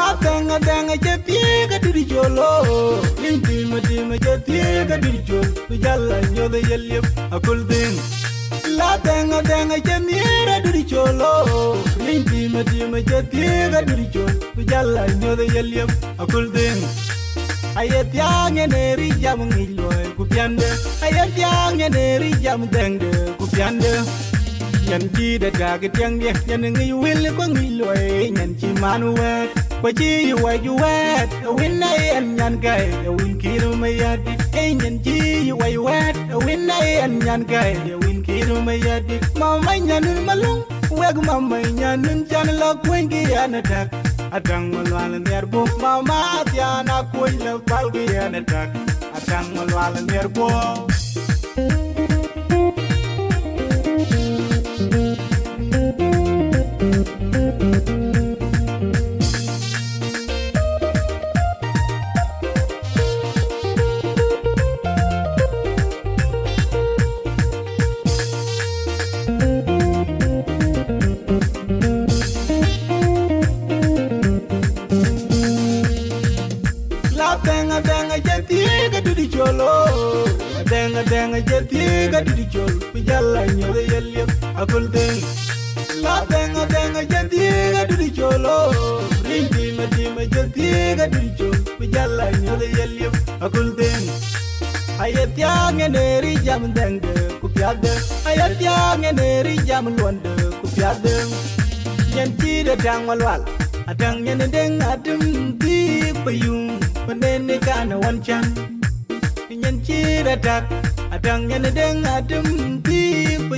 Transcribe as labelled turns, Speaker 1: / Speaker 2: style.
Speaker 1: La tenga tenga che piega di jolo Intima tima che piega di jolo Tu jalla nyoda yelyep akul ding La tenga tenga che miera di jolo Intima tima che piega di jolo Tu jalla nyoda yelyep akul ding Ayet yang neri jam ngiloy ku piande Ayet yang neri jam dengde ku nhân Nyan chi da da ke tiang dia nyan ngi wil ko ngi loy nhân chi man wet ko chi yu wa yu wet win na en nyan kai win kiru me yadi e nyan chi yu wa yu wet win na en nyan kai win kiru me yadi ma malung weg mama nyan la kwen gi ana tak atang malwal ner bo ma ma tia na kwen la pal gi ana tak atang malwal ner ga didi cholo denga denga jeti ga didi chol pijalla nyore yelyo akul deng. La denga denga jeti ga didi cholo ringi madima jeti ga didi chol pijalla nyore yelyo akul deng. Ayatya ngeneri jam denge kupyade ayatya ngeneri jam luande kupyade yen ti de. Dangwal wal adang yen deng adum di payung penene kana wanchan chi ra trạc. A trăng nhân đen a đâm ti pa